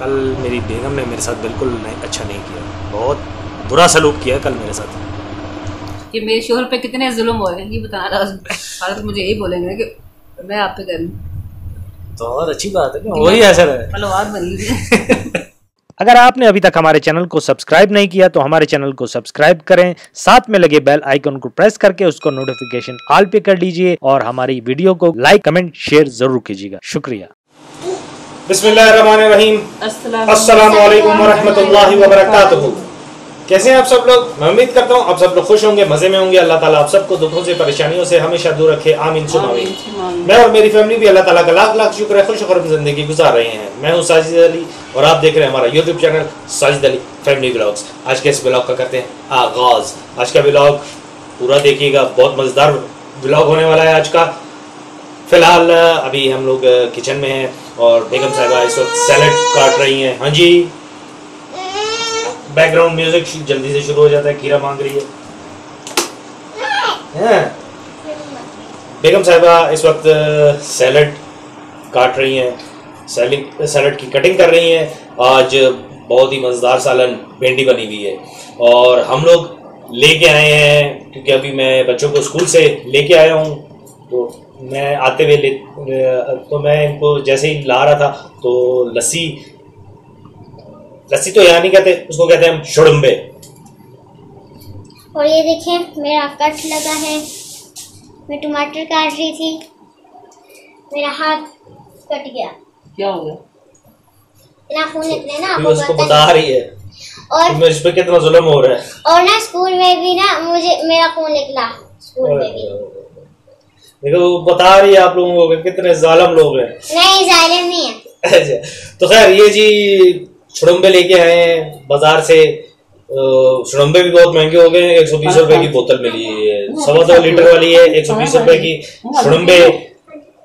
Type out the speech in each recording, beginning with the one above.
कल मेरी बेगम ने मेरे साथ बिल्कुल नहीं, अच्छा नहीं किया। बहुत बुरा सलूक किया कल मेरे साथ। कि मेरे शोहर पे कितने जुल्म हो रहे हैं ये बताना था हालत मुझे यही बोलेंगे कि मैं आप पे करूँ। तो और अच्छी बात है वही असर है। पलवार बनी हुई है अगर आपने अभी तक हमारे चैनल को सब्सक्राइब नहीं किया तो हमारे चैनल को सब्सक्राइब करें। साथ में लगे बेल आइकन को प्रेस करके उसको नोटिफिकेशन ऑल पे कर लीजिए और हमारी वीडियो को लाइक कमेंट शेयर ज़रूर कीजिएगा। शुक्रिया। बिस्मिल्लाहिर्रहमानिर्रहीम। अस्सलाम अस्सलाम वालेकुम वरहमतुल्लाहि वबरकातुहू। कैसे हैं आप सब लोग? मैं उम्मीद करता हूँ आप सब लोग खुश होंगे मज़े में होंगे। अल्लाह ताला आप सबको दुखों से परेशानियों से हमेशा दूर रखे। आमीन आमीन। मैं और मेरी फैमिली भी अल्लाह ताला का लाख लाख शुक्र है खुश और ज़िंदगी गुजार रहे हैं। मैं हूँ साजिद अली और आप देख रहे हैं हमारा YouTube channel Sajid Ali family blogs. आज के इस ब्लॉग का करते हैं आगाज़। आज का ब्लॉग पूरा देखिएगा बहुत मज़ेदार ब्लॉग होने वाला है आज का। फ़िलहाल अभी हम लोग किचन में हैं। और बेगम साहिबा इस वक्त सैलड काट रही हैं। हाँ जी। बैकग्राउंड म्यूज़िक जल्दी से शुरू हो जाता है, खीरा मांग रही है। हैं? बेगम साहिबा इस वक्त सैलड काट रही हैं। सैलड सैलड की कटिंग कर रही हैं। आज बहुत ही मज़ेदार सालन भिंडी बनी हुई है। और हम लोग लेके आए हैं, क्योंकि अभी मैं बच्चों को स्कूल से लेके आया हूँ तो मैं आते हुए ले तो मैं इनको जैसे ही ला रहा था तो लस्सी लस्सी तो यहाँ नहीं कहते उसको कहते हैं हम शुड़म्बे। और ये देखें मेरा कट लगा है। मैं टमाटर काट रही थी। मेरा हाथ कट गया। क्या हो गया? इतना खून निकले ना आपको उसको बता रही है। और कि मैं इस पे कितना जुल्म हो रहा है। और ना स्कूल में भी ना मुझे मेरा खून निकला। स्कूल में भी। देखो वो बता रही है आप लोगों को कितने जालम लोग हैं। नहीं जालिम नहीं है। अच्छा तो खैर ये जी छुड़म्बे लेके आए हैं बाज़ार से। छुड़म्बे भी बहुत महँगे हो गए हैं। एक सौ बीस रुपए की बोतल मिली है। सवा सौ लीटर वाली है एक सौ बीस रुपए की छुड़म्बे।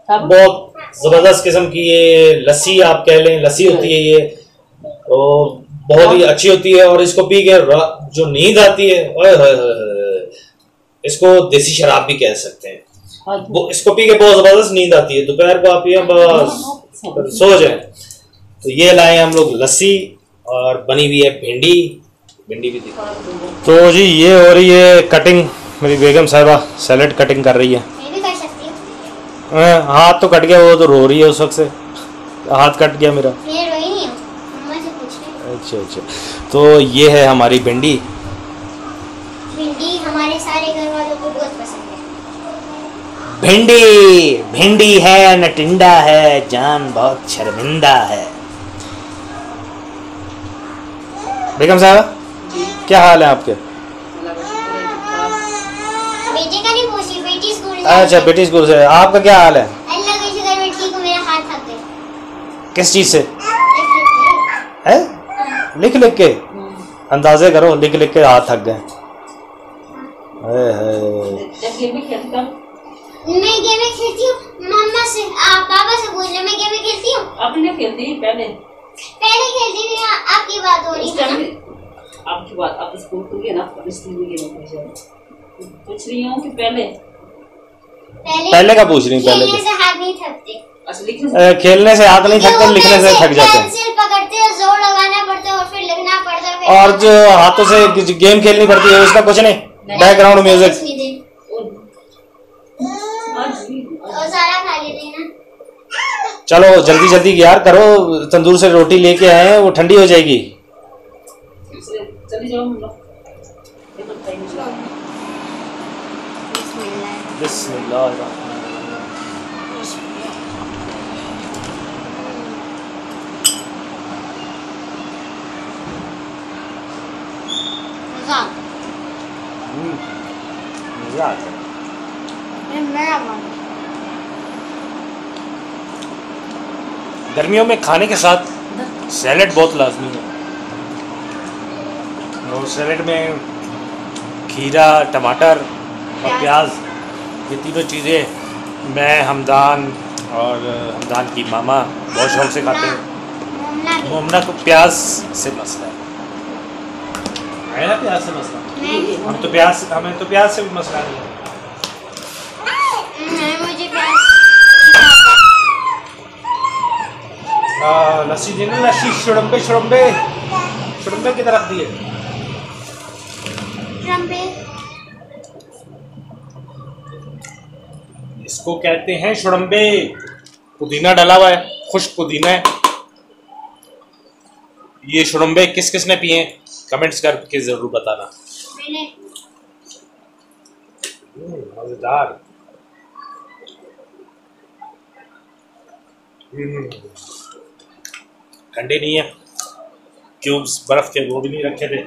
बहुत ज़बरदस्त किस्म की ये लस्सी आप कह लें लस्सी होती है ये। तो बहुत ही अच्छी होती है और इसको पी के जो नींद आती है ओए इसको देसी शराब भी कह सकते हैं। वो इसको पी के बहुत ज़बरदस्त नींद आती है दोपहर को आप पिए बस सो जाए। तो ये लाए हम लोग लस्सी और बनी हुई है भिंडी भिंडी भी दिखा। तो जी ये हो रही है कटिंग मेरी बेगम साहिबा सैलेड कटिंग कर रही है। मैं भी कर सकती हूँ। हाँ, हाथ तो कट गया वो तो रो रही है उस वक्त से। हाथ कट गया मेरा। हूँ। अच्छा अच्छा। तो ये है हमारी भिंडी। भिंडी हमारे सारे घर वालों को बहुत पसंद है। भिंडी भिंडी है न टिंडा है जान बहुत शर्मिंदा है। बेगम साहब क्या हाल है आपके? बेटे का नहीं पूछी बेटी स्कूल अच्छा बेटी स्कूल से। आपका क्या हाल है? अल्लाह का शुक्र मैं ठीक हूँ मेरा हाथ थक गया। किस चीज़ से? है? लिख लिख के? अंदाजे करो लिख लिख के हाथ थक गए। मैं गेम खेलती हूँ मम्मा से आ, पापा से पूछ रहे मैं गेम खेलती हूँ। आपने खेलती पहले? पहले खेलती थी आपकी बात हो रही है आपकी बात आप स्कूल खुल गए ना अब इसलिए गेम पूछ रहे पूछ रही हूँ कि पहले? पहले पहले का पूछ रही हूँ, पहले खेलने। से हाथ नहीं थकते। अच्छा लिखने खेलने से हाथ नहीं थकते लिखने से थक जाते हैं। पकड़ते ज़ोर लगाना पड़ता है और फिर लिखना पड़ता है। और जो हाथों से गेम खेलनी पड़ती है उसका कुछ नहीं। बैकग्राउंड म्यूज़िक कुछ नहीं दे आज भी और सारा खा लेते चलो जल्दी जल्दी यार करो। तंदूर से रोटी लेके आए वो ठंडी हो जाएगी। मज़ा मेरा मन गर्मियों में खाने के साथ सैलेड बहुत लाजमी है। और सैलेड में खीरा टमाटर और प्याज। ये तीनों चीज़ें मैं हमदान और हमदान की मामा बहुत शौक से खाते हैं। मोमना को प्याज से मसला है। ना प्याज से मसला? हम तो प्याज हमें तो प्याज से भी मसला नहीं है। मुझे प्याज आ, लस्सी लस्सी शुड़म्बे शुड़म्बे शुड़म्बे की तरफ़ दिए। इसको कहते हैं शुड़म्बे पुदीना डला हुआ है खुश पुदीना है। ये शुड़म्बे किस किस ने पिए कमेंट्स करके ज़रूर बताना। हम्म, मज़ेदार। हम्म, ठंडे नहीं है। क्यूब्स बर्फ़ के वो भी नहीं रखे थे।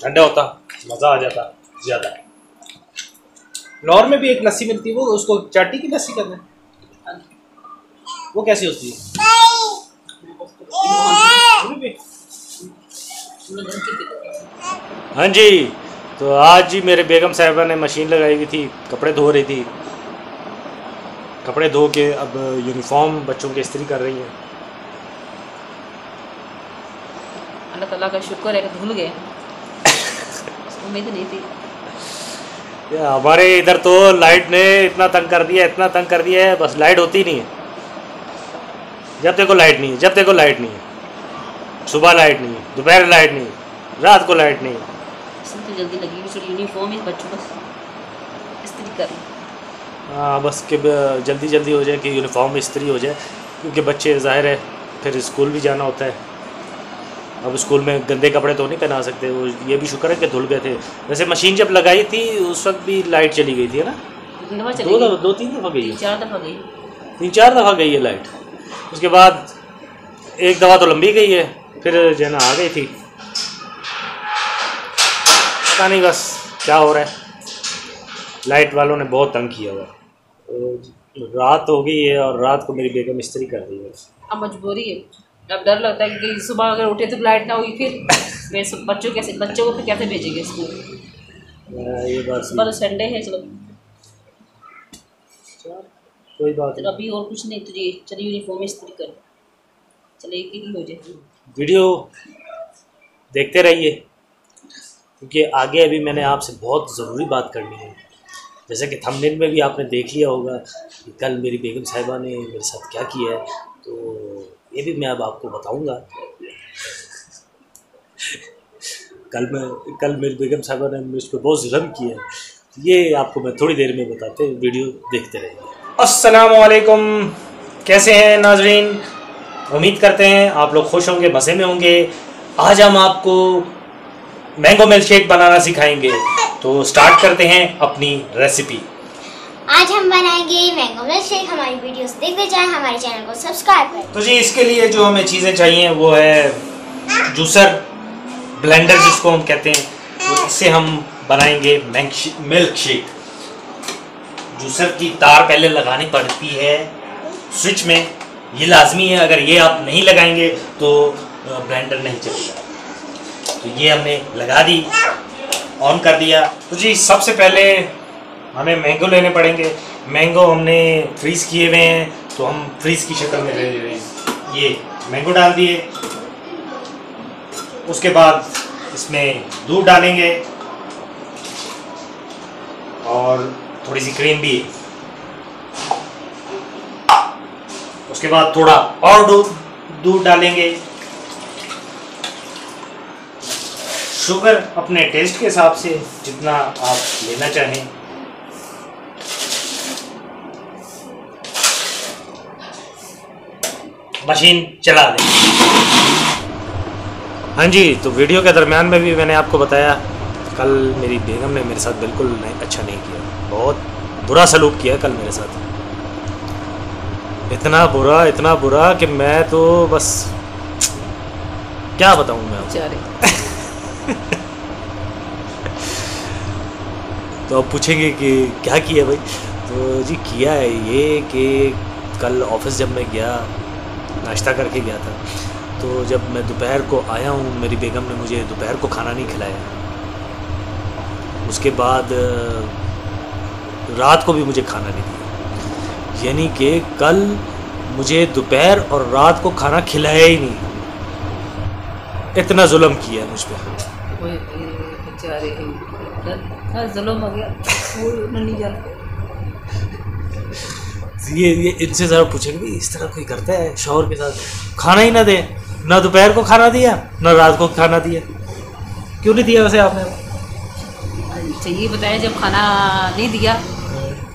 ठंडा होता, मज़ा आ जाता, ज़्यादा। लाहौर में भी एक लस्सी मिलती है, वो उसको चाटी की लस्सी हैं। वो कैसी होती है? हाँ जी तो आज जी मेरे बेगम साहिबा ने मशीन लगाई हुई थी, कपड़े धो रही थी। कपड़े धो के अब यूनिफॉर्म बच्चों की इस्त्री कर रही हैं। अल्लाह ताला का शुक्र है कि धुल गए। उम्मीद नहीं थी। हमारे इधर तो लाइट ने इतना तंग कर दिया इतना तंग कर दिया है बस लाइट होती नहीं है। जब देखो लाइट नहीं है जब देखो लाइट नहीं है। सुबह लाइट नहीं है दोपहर लाइट नहीं है रात को लाइट नहीं है। तो जल्दी लगी थोड़ी यूनिफॉर्म ही बच्चों को इस्त्री कर। हाँ बस कि जल्दी जल्दी हो जाए कि यूनिफॉर्म इस्त्री हो जाए क्योंकि बच्चे ज़ाहिर है फिर स्कूल भी जाना होता है। अब स्कूल में गंदे कपड़े तो नहीं पहना सकते वो ये भी शुक्र है कि धुल गए थे। वैसे मशीन जब लगाई थी उस वक्त भी लाइट चली गई थी है ना? दो दफ़ा दो तीन दफ़ा गई चार दफ़ा गई। तीन चार दफ़ा गई है लाइट। उसके बाद एक दफ़ा तो लंबी गई है फिर जो ना आ गई थी। पता नहीं बस क्या हो रहा है। लाइट वालों ने बहुत तंग किया हुआ। तो रात हो गई है और रात को मेरी बेगम इस्त्री कर रही है। अब मजबूरी है। अब डर लगता है कि सुबह अगर उठे तो लाइट ना होगी फिर बच्चों कैसे बच्चों को फिर कैसे भेजेंगे स्कूल? हाँ, ये बात सुबह तो संडे है चलो। कोई बात चलो अभी और कुछ नहीं तुझे चलिए यूनिफॉर्म इस्त्री कर चले एक ही हो जाए। वीडियो देखते रहिए क्योंकि आगे अभी मैंने आपसे बहुत ज़रूरी बात करनी है। जैसे कि थंबनेल में भी आपने देख लिया होगा कि कल मेरी बेगम साहिबा ने मेरे साथ क्या किया है तो ये भी मैं अब आपको बताऊँगा। कल मैं, कल मेरी बेगम साहबा ने मुझ पर बहुत जुल्म किया। ये आपको मैं थोड़ी देर में बताते वीडियो देखते रहिए। अस्सलाम कैसे हैं नाजरीन? उम्मीद करते हैं आप लोग खुश होंगे मज़े में होंगे। आज हम आपको मैंगो मिल्क शेक बनाना सिखाएँगे। तो स्टार्ट करते हैं अपनी रेसिपी आज हम बनाएँगे मैंगो मिल्क शेक। हमारी वीडियोस देखते जाएँ, हमारे चैनल को सब्सक्राइब करें। तो जी, इसके लिए जो हमें चीज़ें चाहिए, वो है जूसर, ब्लेंडर जिसको हम कहते हैं। तो इससे हम बनाएँगे मिल्क शेक। जूसर की तार पहले लगानी पड़ती है स्विच में। ये लाजमी है, अगर ये आप नहीं लगाएँगे तो ब्लेंडर नहीं चलेगा। तो ये हमने लगा दी, ऑन कर दिया। तो जी, सबसे पहले हमें मैंगो लेने पड़ेंगे। मैंगो हमने फ्रीज़ किए हुए हैं तो हम फ्रीज़ की शक्ल में ले रहे हैं। ये मैंगो डाल दिए। उसके बाद इसमें दूध डालेंगे। और थोड़ी सी क्रीम भी। उसके बाद थोड़ा और दूध दूध डालेंगे। शुगर अपने टेस्ट के हिसाब से जितना आप लेना चाहें। मशीन चला दें। हाँ जी तो वीडियो के दरमियान में भी मैंने आपको बताया कल मेरी बेगम ने मेरे साथ बिल्कुल नहीं अच्छा नहीं किया। बहुत बुरा सलूक किया कल मेरे साथ। इतना बुरा इतना बुरा कि मैं तो बस क्या बताऊँ मैं तो अब पूछेंगे कि क्या किया भाई? तो जी किया है ये कि कल ऑफ़िस जब मैं गया नाश्ता करके गया था। तो जब मैं दोपहर को आया हूँ, मेरी बेगम ने मुझे दोपहर को खाना नहीं खिलाया। उसके बाद रात को भी मुझे खाना नहीं दिया। यानी कि कल मुझे दोपहर और रात को खाना खिलाया ही नहीं। इतना जुल्म किया मुझ पर ये ये इनसे ज़रा पूछेंगे भाई इस तरह कोई करता है शोहर के साथ खाना ही ना दे ना दोपहर को खाना दिया ना रात को खाना दिया। क्यों नहीं दिया वैसे आपने? अच्छा ये बताया जब खाना नहीं दिया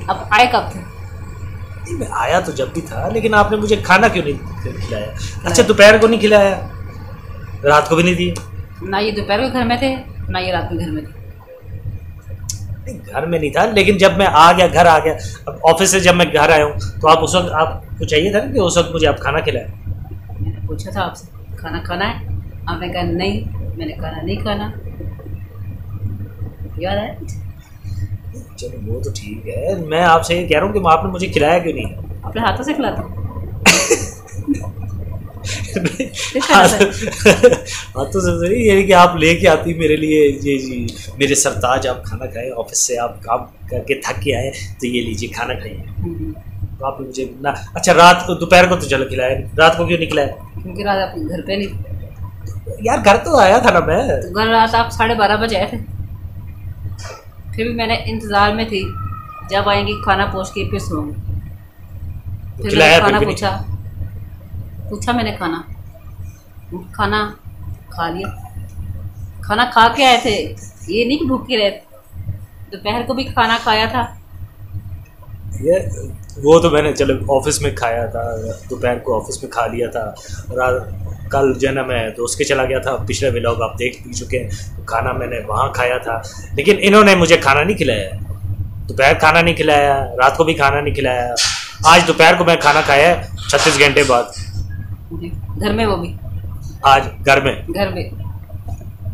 अब आए कब थे? नहीं, मैं आया तो जब भी था लेकिन आपने मुझे खाना क्यों नहीं खिलाया? अच्छा दोपहर को नहीं खिलाया रात को भी नहीं दिया। ना ये दोपहर के घर में थे ना ये रात के घर में थे। नहीं, घर में नहीं था लेकिन जब मैं आ गया घर आ गया अब ऑफ़िस से जब मैं घर आया हूँ तो आप उस वक्त आपको चाहिए था ना कि उस वक्त मुझे आप खाना खिलाएँ? मैंने पूछा था आपसे खाना खाना है? आपने कहा नहीं। मैंने खाना नहीं खाना। याद है चलो वो तो ठीक है। मैं आपसे ये कह रहा हूँ कि आपने मुझे खिलाया क्यों नहीं? अपने हाथों से खिलाता हूँ। हाथों से सही ये कि आप लेके आती मेरे लिए ये जी मेरे सरताज आप खाना खाएँ ऑफ़िस से आप काम करके थक के आए तो ये लीजिए खाना खाइए। तो आपने मुझे ना अच्छा रात को दोपहर को तो चलो खिलाया रात को क्यों नहीं खिलाया? क्योंकि रात आप घर पे नहीं। यार घर तो आया था ना मैं। तो घर रात आप साढ़े बारह बजे आए थे। फिर भी मैंने इंतज़ार में थी जब आएँगी खाना पहुँच के फिर सोऊँगी फिर मैंने खाना नहीं। पूछा। पूछा मैंने खाना। खाना खा लिया। खाना खा के आए थे। ये नहीं कि भूखे रहे। दोपहर को भी खाना खाया था। ये, वो तो मैंने, चलो, ऑफ़िस में खाया था। दोपहर को ऑफ़िस में खा लिया था। रात कल जो है ना, मैं दोस्त के चला गया था। पिछले व्लॉग आप देख भी चुके हैं। तो खाना मैंने वहाँ खाया था। लेकिन इन्होंने मुझे खाना नहीं खिलाया। दोपहर खाना नहीं खिलाया। रात को भी खाना नहीं खिलाया। आज दोपहर को मैं खाना खाया। छत्तीस घंटे बाद। घर में वो भी आज घर में। घर में।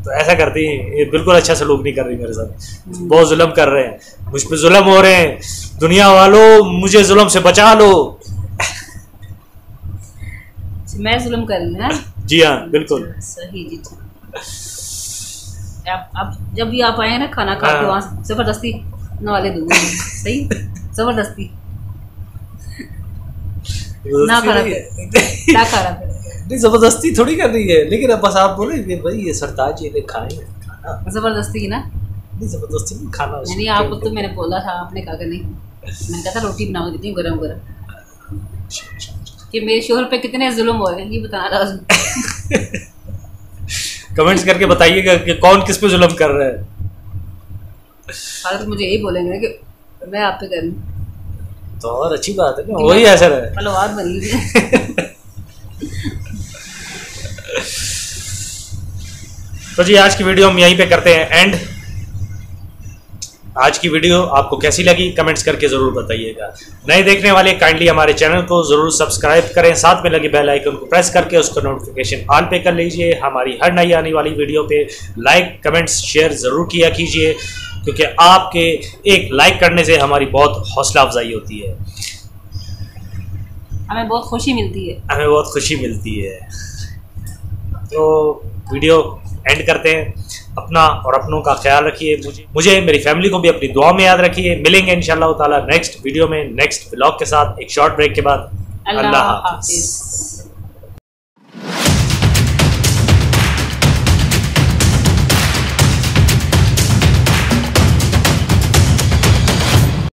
तो ऐसा करती है ये बिल्कुल अच्छा सलूक नहीं कर रही मेरे साथ। बहुत जुल्म कर रहे हैं। मुझ पर जुल्म हो रहे हैं। दुनिया वालों मुझे जुल्म से बचा लो। मैं जुल्म कर रही हूँ? जी हाँ बिल्कुल। सही जी। आप आप जब भी आप आए ना खाना खा के हाँ। वहाँ ज़बरदस्ती नवाले दूँगी। सही? ज़बरदस्ती। ना रहा रहा था नहीं ज़बरदस्ती थोड़ी कर रही है लेकिन अब बस आप बोले कि भाई ये सरताज ये ले खाएँ खाना। ज़बरदस्ती की ना? नहीं ज़बरदस्ती नहीं खाना नहीं नहीं आपको तो मैंने बोला था आपने कहा कि नहीं। मैंने कहा था रोटी बना देती हूँ गरम गरम। कि मेरे शोहर पे कितने जुल्म हो रहे हैं ये बताना था उसने। कमेंट्स करके बताइएगा कि कौन किस पे जुल्म कर रहा है। हालाँकि मुझे यही बोलेंगे कि मैं आप पे कर तो और अच्छी बात है वही असर है। पलवार बन लीजिए तो जी आज की वीडियो हम यहीं पे करते हैं एंड आज की वीडियो आपको कैसी लगी कमेंट्स करके ज़रूर बताइएगा। नए देखने वाले काइंडली हमारे चैनल को ज़रूर सब्सक्राइब करें। साथ में लगे बेल आइकन को प्रेस करके उसका नोटिफिकेशन ऑन पे कर लीजिए। हमारी हर नई आने वाली वीडियो पे लाइक कमेंट्स शेयर ज़रूर किया कीजिए। क्योंकि आपके एक लाइक करने से हमारी बहुत हौसला अफजाई होती है। हमें बहुत खुशी मिलती है। हमें बहुत खुशी मिलती है। तो वीडियो एंड करते हैं। अपना और अपनों का ख्याल रखिए। मुझे मुझे मेरी फैमिली को भी अपनी दुआ में याद रखिए। मिलेंगे इंशाल्लाह ताला नेक्स्ट वीडियो में नेक्स्ट ब्लॉग के साथ एक शॉर्ट ब्रेक के बाद। अल्लाह हाफिज।